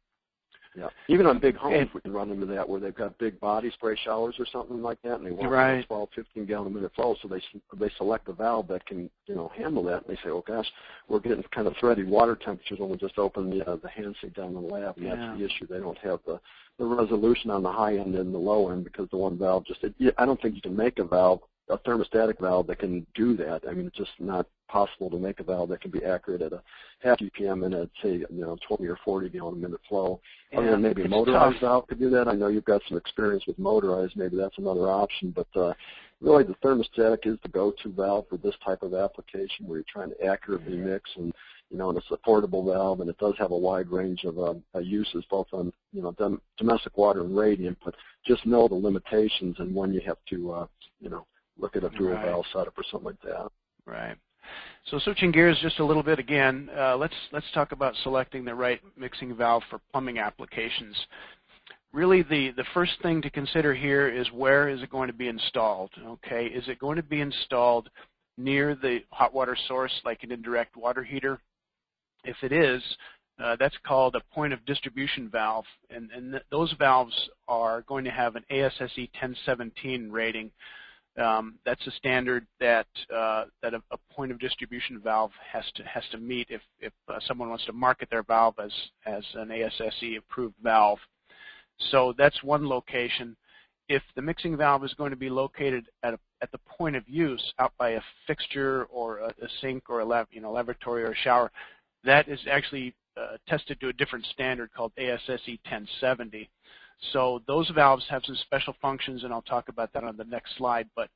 Yeah, even on big homes, we can run into that where they've got big body spray showers or something like that, and they want right. 12, 15 gallon a minute flow. So they they select a valve that can you know handle that. And they say, oh gosh, we're getting kind of thready water temperatures when we just open the uh, the hand sink down in the lab, and yeah. that's the issue. They don't have the the resolution on the high end and the low end because the one valve just it, I don't think you can make a valve a thermostatic valve that can do that. I mean, it's just not possible to make a valve that can be accurate at a half GPM and at say you know 20 or 40 gallon a minute flow. Yeah, Other than maybe a motorized tough. valve could do that. I know you've got some experience with motorized. Maybe that's another option. But uh, really, the thermostatic is the go-to valve for this type of application where you're trying to accurately mix and you know, and it's a portable valve, and it does have a wide range of uh, uh, uses, both on, you know, dom- domestic water and radiant. But just know the limitations and when you have to, uh, you know, look at a dual right. valve setup or something like that. Right. So switching gears just a little bit again, uh, let's let's talk about selecting the right mixing valve for plumbing applications. Really, the the first thing to consider here is where is it going to be installed? Okay, is it going to be installed near the hot water source, like an indirect water heater? If it is, uh, that's called a point of distribution valve, and, and th those valves are going to have an ASSE 1017 rating. Um, that's a standard that uh, that a, a, point of distribution valve has to has to meet if if uh, someone wants to market their valve as as an ASSE approved valve. So that's one location. If the mixing valve is going to be located at a, at the point of use out by a fixture or a, a sink or a lav, you know lavatory or a shower, that is actually uh, tested to a different standard called ASSE 1070. So those valves have some special functions, and I'll talk about that on the next slide. But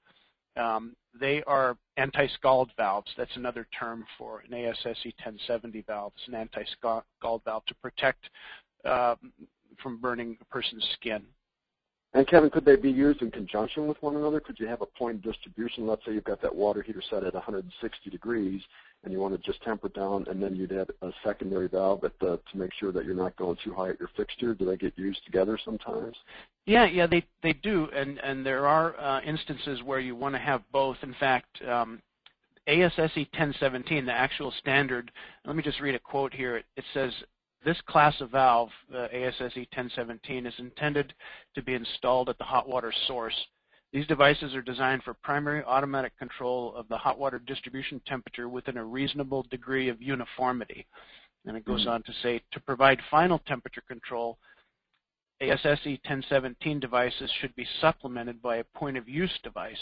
um, they are anti-scald valves. That's another term for an ASSE 1070 valve. It's an anti-scald valve to protect uh, from burning a person's skin. And Kevin, could they be used in conjunction with one another? Could you have a point distribution? Let's say you've got that water heater set at 160 degrees, and you want to just temper it down, and then you'd add a secondary valve at the, to make sure that you're not going too high at your fixture. Do they get used together sometimes? Yeah, yeah, they they do, and and there are uh, instances where you want to have both. In fact, um, ASSE 1017, the actual standard. Let me just read a quote here. It, it says this class of valve, the ASSE 1017, is intended to be installed at the hot water source. These devices are designed for primary automatic control of the hot water distribution temperature within a reasonable degree of uniformity. And it goes mm-hmm. on to say, to provide final temperature control, ASSE 1017 devices should be supplemented by a point of use device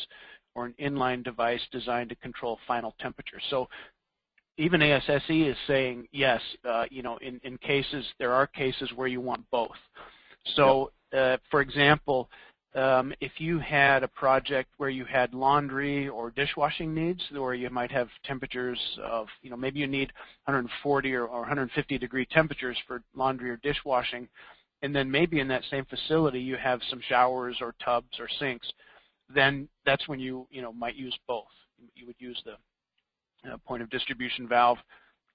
or an inline device designed to control final temperature. So even ASSE is saying yes. Uh, you know, in in cases there are cases where you want both. So, uh, for example, um, if you had a project where you had laundry or dishwashing needs, or you might have temperatures of, you know, maybe you need 140 or, or 150 degree temperatures for laundry or dishwashing, and then maybe in that same facility you have some showers or tubs or sinks, then that's when you, you know, might use both. You would use the uh, point of distribution valve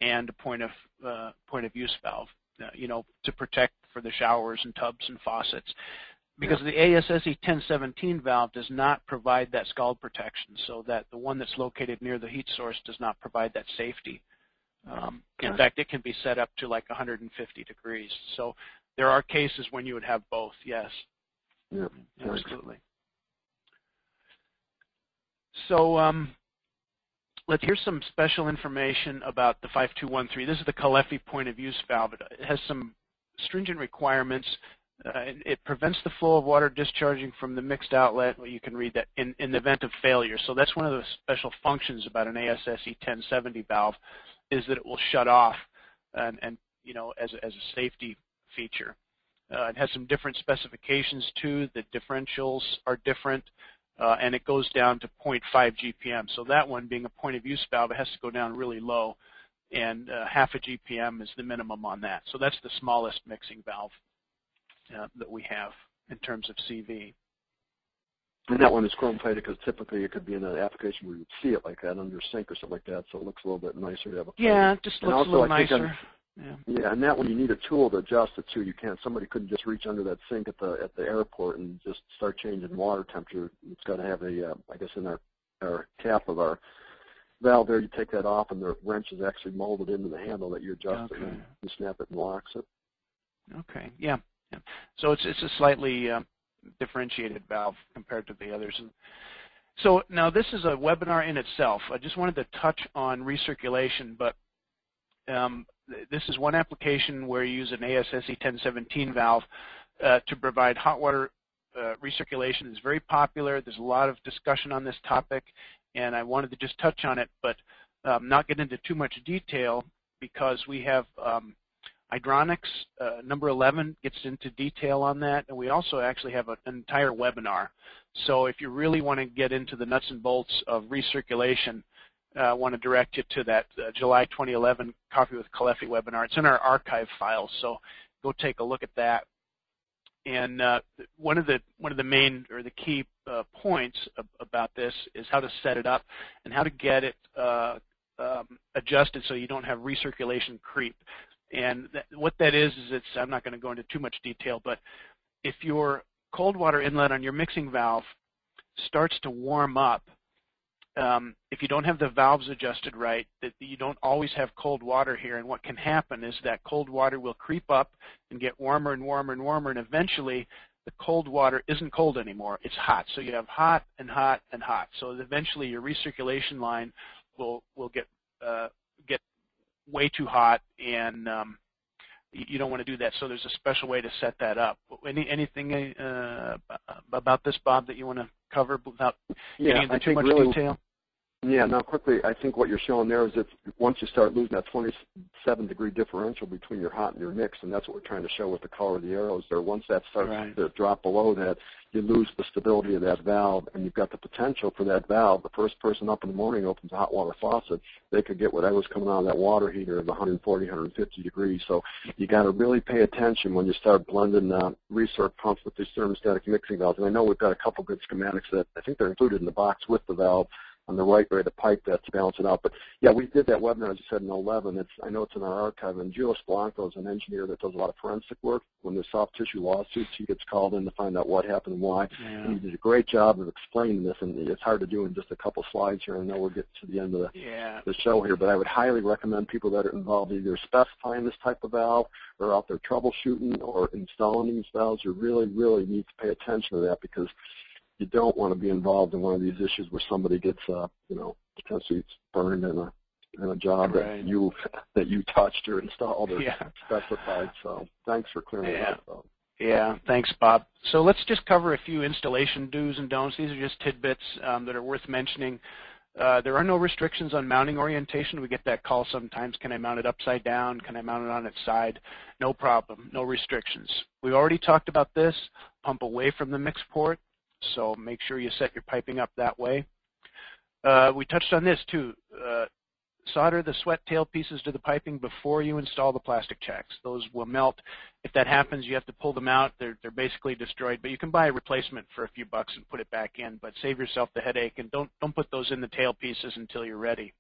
and a point of uh, point of use valve, uh, you know, to protect for the showers and tubs and faucets because the ASSE 1017 valve does not provide that scald protection, so that the one that's located near the heat source does not provide that safety. Um, in fact, it can be set up to like 150 degrees. So there are cases when you would have both, yes. Yeah, absolutely. So um, let's hear some special information about the 5213. This is the Caleffi point of use valve. It has some stringent requirements uh, it prevents the flow of water discharging from the mixed outlet. Well, you can read that in, in the event of failure. So that's one of the special functions about an ASSE 1070 valve is that it will shut off and, and you know, as, as a safety feature. Uh, it has some different specifications too. The differentials are different, uh, and it goes down to 0.5 GPM. So that one, being a point of use valve, it has to go down really low, and uh, half a GPM is the minimum on that. So that's the smallest mixing valve that we have in terms of CV. And that one is chrome plated because typically it could be in an application where you'd see it like that under a sink or something like that, so it looks a little bit nicer to have a. Yeah, it just looks also, a little nicer. yeah. yeah, and that one you need a tool to adjust it to. You can't. Somebody couldn't just reach under that sink at the at the airport and just start changing water temperature. It's got to have a, uh, I guess, in our our cap of our valve there. You take that off, and the wrench is actually molded into the handle that you adjust okay. it and you snap it and locks it. Okay. Yeah. Yeah. So it's it's a slightly uh, differentiated valve compared to the others. And so now this is a webinar in itself. I just wanted to touch on recirculation, but um, this is one application where you use an ASSE 1017 valve uh, to provide hot water uh, recirculation. It's very popular. There's a lot of discussion on this topic, and I wanted to just touch on it, but um, not get into too much detail because we have um, idronics uh, number 11 gets into detail on that, and we also actually have a, an entire webinar. So if you really want to get into the nuts and bolts of recirculation, uh, I want to direct you to that uh, July 2011 Coffee with Caleffi webinar. It's in our archive files, so go take a look at that. And uh, one of the one of the main or the key uh, points about this is how to set it up and how to get it uh, um, adjusted so you don't have recirculation creep. And that, what that is, is it's, I'm not going to go into too much detail, but if your cold water inlet on your mixing valve starts to warm up, um, if you don't have the valves adjusted right, that you don't always have cold water here. And what can happen is that cold water will creep up and get warmer and warmer and warmer, and eventually the cold water isn't cold anymore. It's hot. So you have hot and hot and hot. So eventually your recirculation line will will get uh, way too hot and um, you don't want to do that. So there's a special way to set that up. Any anything uh, about this, Bob, that you want to cover without yeah, getting into I too much really, detail? Yeah, now quickly, I think what you're showing there is that once you start losing that 27 degree differential between your hot and your mix, and that's what we're trying to show with the color of the arrows there, once that starts right. to drop below that, you lose the stability of that valve, and you've got the potential for that valve. The first person up in the morning opens a hot water faucet, they could get whatever's coming out of that water heater of 140, 150 degrees. So you got to really pay attention when you start blending uh, recirc pumps with these thermostatic mixing valves. And I know we've got a couple good schematics that I think they're included in the box with the valve on the right way to pipe that to balance it out. But yeah, we did that webinar, as you said, in 11. It's, I know it's in our archive, and Julius Ballanco is an engineer that does a lot of forensic work. When there's soft tissue lawsuits, he gets called in to find out what happened and why. Yeah. And he did a great job of explaining this, and it's hard to do in just a couple slides here. I know we're getting to the end of the, yeah. the show here, but I would highly recommend people that are involved either specifying this type of valve or out there troubleshooting or installing these valves. You really, really need to pay attention to that because you don't want to be involved in one of these issues where somebody gets, uh, you know, potentially burned in a in a job right. that you that you touched or installed or yeah. specified. So thanks for clearing yeah. that up. Yeah, thanks, Bob. So let's just cover a few installation do's and don'ts. These are just tidbits um, that are worth mentioning. Uh, there are no restrictions on mounting orientation. We get that call sometimes. Can I mount it upside down? Can I mount it on its side? No problem. No restrictions. We already talked about this. pump away from the mix port. So make sure you set your piping up that way. Uh, we touched on this too. Uh, solder the sweat tail pieces to the piping before you install the plastic checks. Those will melt. If that happens, you have to pull them out. They're, they're basically destroyed, but you can buy a replacement for a few bucks and put it back in, but save yourself the headache and don't, don't put those in the tail pieces until you're ready.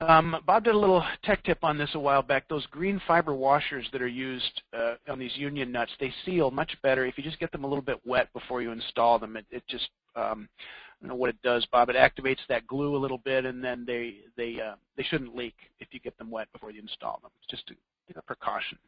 Um, Bob did a little tech tip on this a while back. Those green fiber washers that are used uh, on these union nuts, they seal much better if you just get them a little bit wet before you install them. It, it just um, I don't know what it does, Bob. It activates that glue a little bit, and then they they uh, they shouldn't leak if you get them wet before you install them. It's just a, a precaution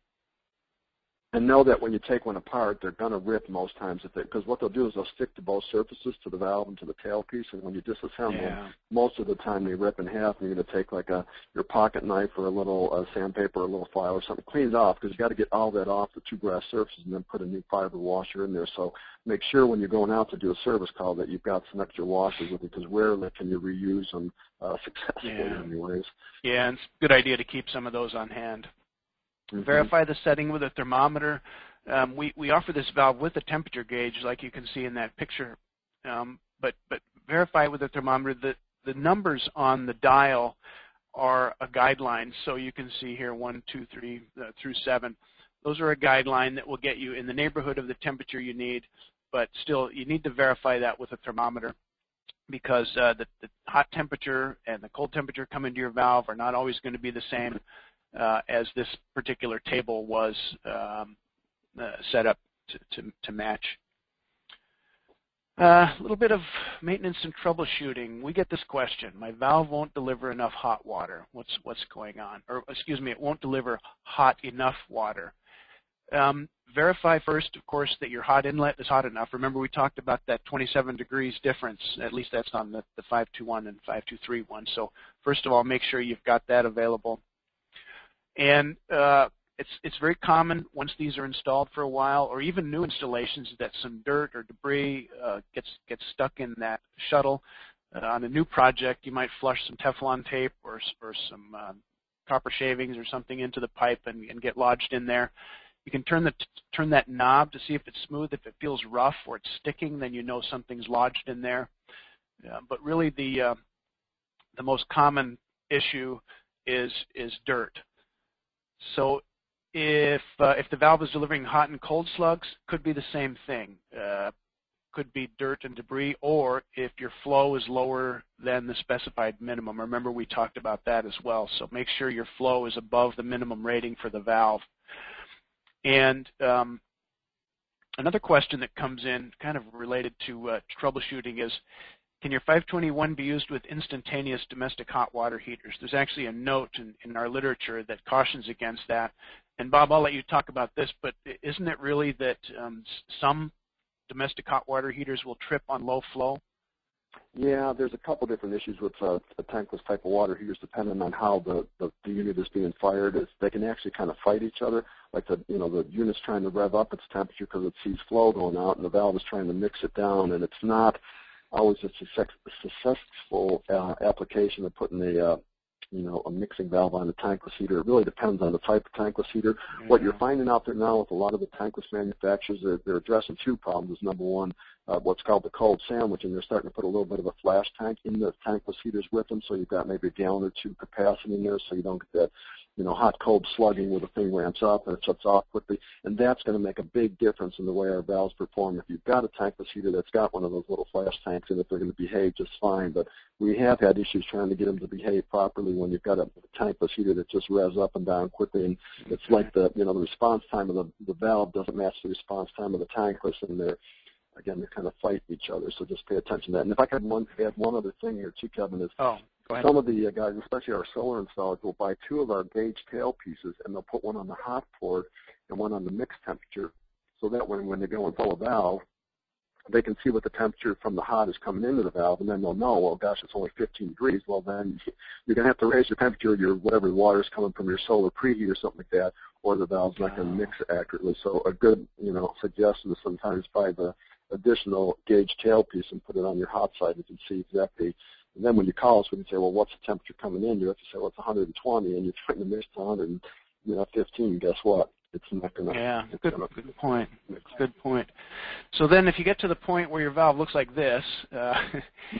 and know that when you take one apart, they're going to rip most times. Because what they'll do is they'll stick to both surfaces, to the valve and to the tailpiece, and when you disassemble yeah. them, most of the time they rip in half, and you're going to take like a your pocket knife or a little uh, sandpaper or a little file or something, clean it off, because you got to get all that off the two brass surfaces and then put a new fiber washer in there. So make sure when you're going out to do a service call that you've got some extra washers with you, because rarely can you reuse them uh, successfully yeah. anyways. Yeah, and it's a good idea to keep some of those on hand. Mm-hmm. Verify the setting with a thermometer. Um, we, we offer this valve with a temperature gauge, like you can see in that picture, um, but, but verify with a thermometer that the numbers on the dial are a guideline. So you can see here 1, 2, 3 uh, through 7. Those are a guideline that will get you in the neighborhood of the temperature you need, but still you need to verify that with a thermometer because uh, the, the, hot temperature and the cold temperature coming to your valve are not always going to be the same as this particular table was um, uh, set up to, to, to match. Uh, a little bit of maintenance and troubleshooting. We get this question. My valve won't deliver enough hot water. What's what's going on? Or excuse me, it won't deliver hot enough water. Um, verify first, of course, that your hot inlet is hot enough. Remember we talked about that 27 degrees difference. At least that's on the, the 521 and 523 one. So first of all, make sure you've got that available. And uh, it's, it's very common once these are installed for a while, or even new installations, that some dirt or debris uh, gets gets stuck in that shuttle. Uh, on a new project, you might flush some Teflon tape or, or some uh, copper shavings or something into the pipe and, and get lodged in there. You can turn the turn that knob to see if it's smooth. If it feels rough or it's sticking, then you know something's lodged in there. Uh, but really, the uh, the most common issue is is dirt. So if uh, if the valve is delivering hot and cold slugs, could be the same thing. Uh, could be dirt and debris, or if your flow is lower than the specified minimum. Remember, we talked about that as well. So make sure your flow is above the minimum rating for the valve. And um, another question that comes in, kind of related to uh, troubleshooting, is can your 521 be used with instantaneous domestic hot water heaters? There's actually a note in, in our literature that cautions against that. And Bob, I'll let you talk about this, but isn't it really that um, some domestic hot water heaters will trip on low flow? Yeah, there's a couple different issues with uh, tankless type of water heaters, depending on how the, the, the unit is being fired. They can actually kind of fight each other. Like the you know the unit's trying to rev up its temperature because it sees flow going out, and the valve is trying to mix it down, and it's not always a successful uh, application of putting a uh, you know a mixing valve on a tankless heater. It really depends on the type of tankless heater. Mm-hmm. What you're finding out there now with a lot of the tankless manufacturers, they're, they're addressing two problems. Number one, uh, what's called the cold sandwich, and they're starting to put a little bit of a flash tank in the tankless heaters with them, so you've got maybe a gallon or two capacity in there, so you don't get that you know, hot cold slugging where the thing ramps up and it shuts off quickly, and that's going to make a big difference in the way our valves perform. If you've got a tankless heater that's got one of those little flash tanks in it, they're going to behave just fine. But we have had issues trying to get them to behave properly when you've got a tankless heater that just revs up and down quickly, and it's like the you know the response time of the the valve doesn't match the response time of the tankless, and they're again, they kind of fight each other. So just pay attention to that. And if I could one, add one other thing here too, Kevin, is oh. Some of the uh, guys, especially our solar installers, will buy two of our gauge tail pieces and they'll put one on the hot port and one on the mixed temperature, so that when when they go and fill a valve, they can see what the temperature from the hot is coming into the valve, and then they'll know, well, gosh, it's only 15 degrees. Well, then you're going to have to raise your temperature, your whatever the water is coming from your solar preheat or something like that, or the valve's not going to mix accurately. So a good, you know, suggestion is sometimes buy the additional gauge tail piece and put it on your hot side. You can see exactly and then when you call us, we can say, well, what's the temperature coming in? You have to say, well, it's 120, and you're trying to mix to 115. Guess what? it's not going to. Yeah, good, gonna, good point. Good point. So then, if you get to the point where your valve looks like this, uh,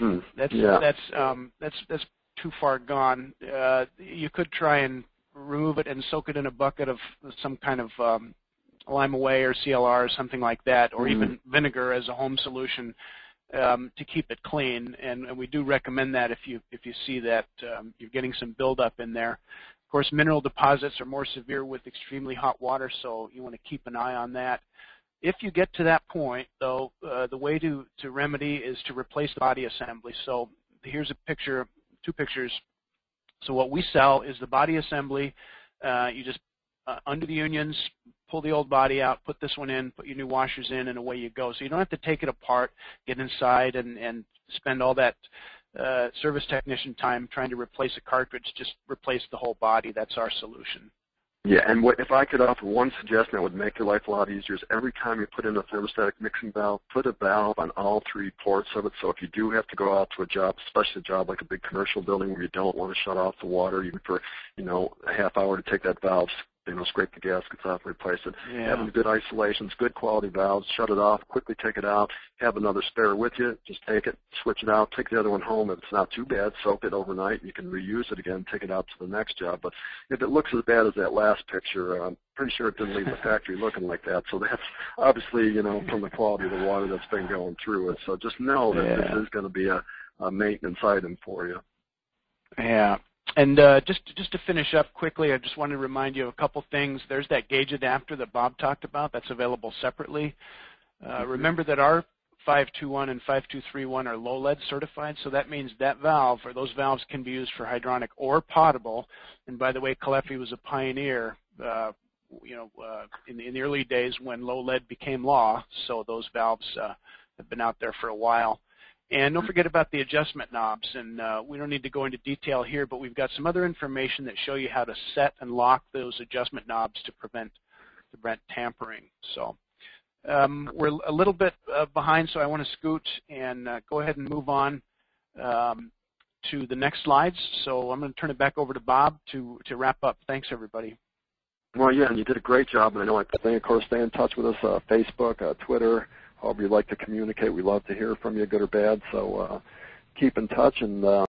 mm, that's yeah. that's um, that's that's too far gone. Uh, you could try and remove it and soak it in a bucket of some kind of um, Lime-A-Way or CLR or something like that, or mm. even vinegar as a home solution um, to keep it clean. And, and, we do recommend that if you if you see that um, you're getting some buildup in there. Of course, mineral deposits are more severe with extremely hot water, so you want to keep an eye on that. If you get to that point, though, uh, the way to, to remedy is to replace the body assembly. So here's a picture, two pictures. So what we sell is the body assembly. Uh, you just uh, under the unions, pull the old body out, put this one in, put your new washers in, and away you go. So you don't have to take it apart, get inside, and, and spend all that uh, service technician time trying to replace a cartridge, just replace the whole body. That's our solution. Yeah, and what, if I could offer one suggestion that would make your life a lot easier is every time you put in a thermostatic mixing valve, put a valve on all three ports of it. So if you do have to go out to a job, especially a job like a big commercial building where you don't want to shut off the water, even for you know a half hour to take that valve you know, scrape the gaskets off, replace it. Yeah. Having good isolations, good quality valves, shut it off, quickly take it out, have another spare with you, just take it, switch it out, take the other one home. If it's not too bad, soak it overnight. You can reuse it again, take it out to the next job. But if it looks as bad as that last picture, uh, I'm pretty sure it didn't leave the factory looking like that. So that's obviously, you know, from the quality of the water that's been going through it. So just know that yeah. this is going to be a, a maintenance item for you. Yeah, and uh, just just to finish up quickly, I just want to remind you of a couple things. There's that gauge adapter that Bob talked about. That's available separately. Uh, remember that our 521 and 5231 are low lead certified, so that means that valve or those valves can be used for hydronic or potable. And by the way, Caleffi was a pioneer, uh, you know, uh, in, the, in the early days when low lead became law. So those valves uh, have been out there for a while. And don't forget about the adjustment knobs. And uh, we don't need to go into detail here, but we've got some other information that show you how to set and lock those adjustment knobs to prevent to prevent tampering. So um, we're a little bit uh, behind, so I want to scoot and uh, go ahead and move on um, to the next slides. So I'm going to turn it back over to Bob to to wrap up. Thanks, everybody. Well, yeah, and you did a great job. And I know I think, of course, stay in touch with us, uh, Facebook, uh, Twitter, however you'd like to communicate. We love to hear from you, good or bad. So uh, keep in touch and. Uh,